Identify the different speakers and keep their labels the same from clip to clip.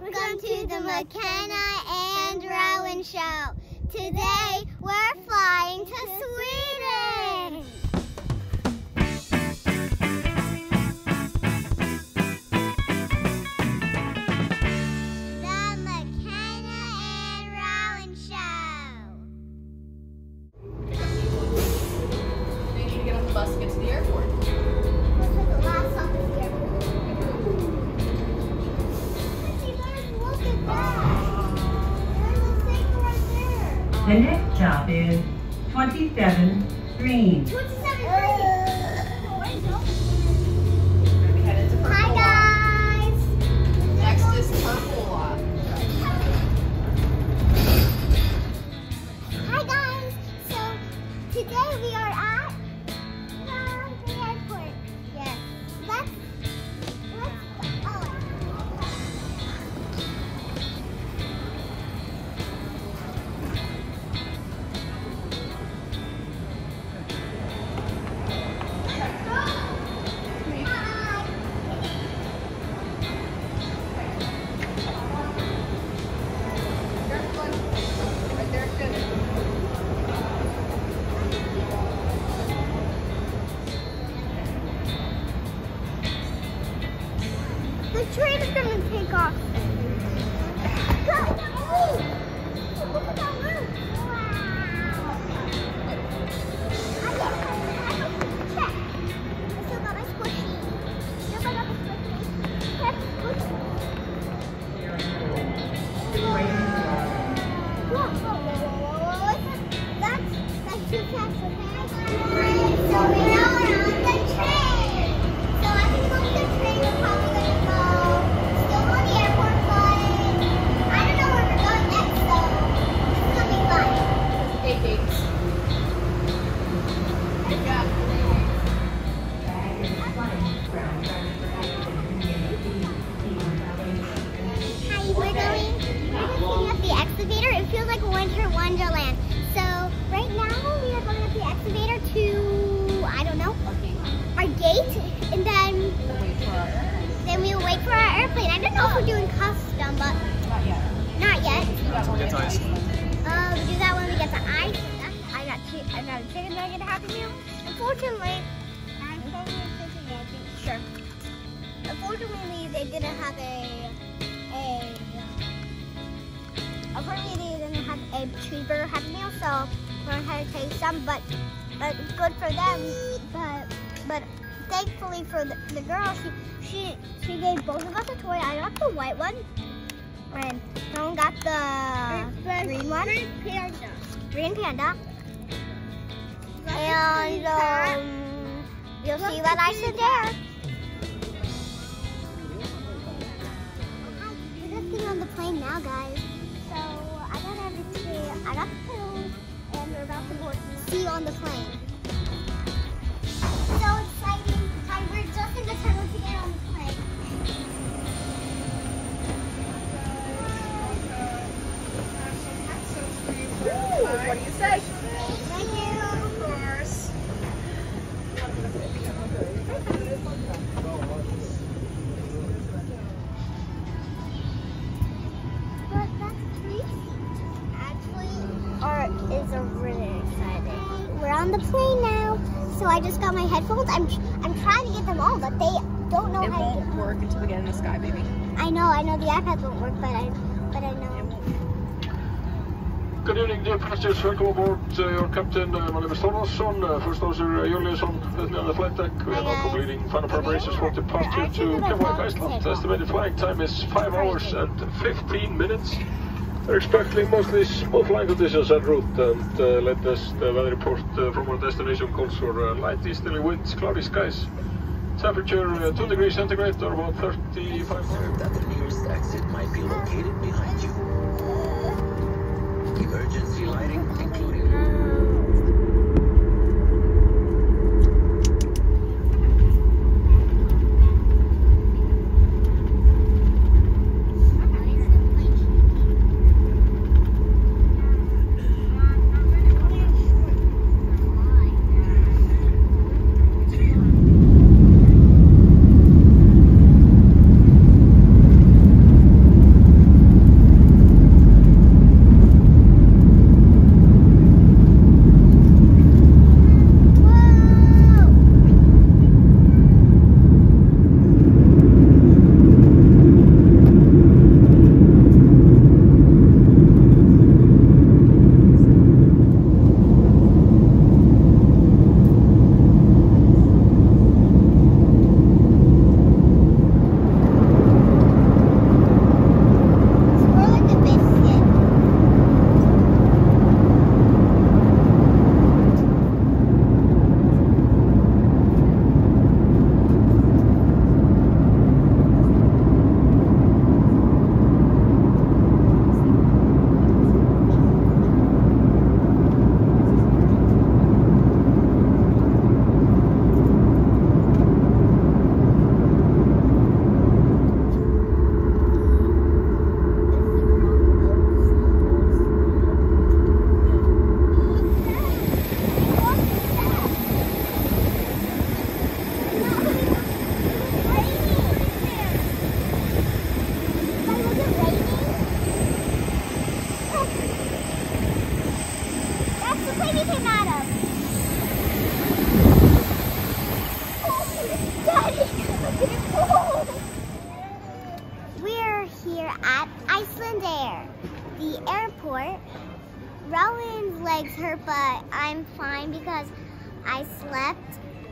Speaker 1: Welcome to the McKenna and Roan Show. Today we're flying to Sweden. The McKenna and Roan Show.
Speaker 2: They need to get on the bus and get to the airport.
Speaker 3: 27 Green.
Speaker 2: Airplane.
Speaker 1: I don't know if we're doing custom, but
Speaker 2: Not yet.
Speaker 1: not yet.
Speaker 2: That's what it is.
Speaker 1: Uh, we do that when we get the ice. I got two, I got a chicken nugget happy meal. Unfortunately, I'm going to chicken nugget. Sure. Unfortunately, they didn't have a a. Unfortunately, they didn't have a cheaper happy meal, so we're gonna have to take some. But but good for them. But but thankfully for the, the girl, she she she gave both of us a toy. I got the white one. And someone got the green one. Green panda. Green panda. And um, you'll see what I said there. We're just getting on the plane now, guys. So I got everything. I got the pills, and we're about to board. See you on the plane.
Speaker 2: What do you say?
Speaker 1: Got. I'm I'm trying to get them all, but they don't know
Speaker 2: It
Speaker 1: how to.
Speaker 2: won't work until we get in the sky, baby.
Speaker 1: I know, I know the iPad won't work, but I but I know.
Speaker 4: Good evening, dear passengers. Welcome aboard. Uh, your captain, uh, my name is Thomasson. Uh, first officer uh, Juliusson with me on the flight deck. We are now completing final preparations for departure
Speaker 1: We're
Speaker 4: to
Speaker 1: actually
Speaker 4: Keflavik,
Speaker 1: about to
Speaker 4: Iceland.
Speaker 1: take.
Speaker 4: Estimated flying time is 5 hours and 15 minutes. We're expecting mostly smooth flying conditions en route and uh, latest uh, weather report uh, from our destination calls for uh, light easterly winds, cloudy skies. Temperature uh, 2 degrees centigrade or about 35
Speaker 5: Observe that the nearest exit might be located behind you. Emergency lighting including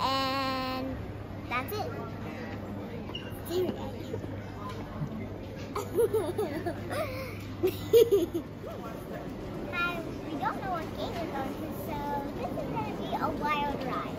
Speaker 1: and that's it. Hi, we don't know what game we're going so this is going to be a wild ride.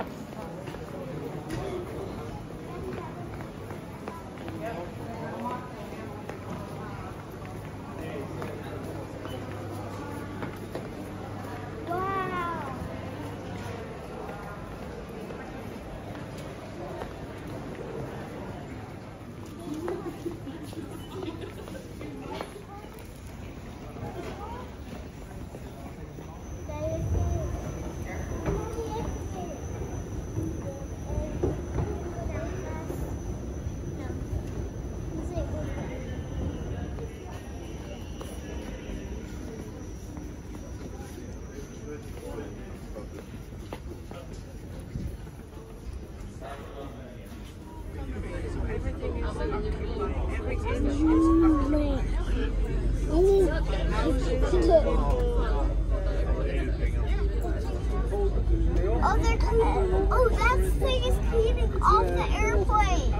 Speaker 1: Off the airplane.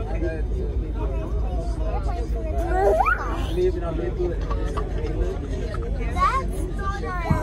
Speaker 1: That's not our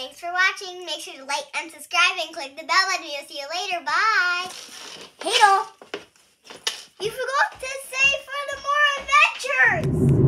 Speaker 1: Thanks for watching. Make sure to like and subscribe and click the bell button. We'll see you later. Bye. Hey. You forgot to say for the more adventures.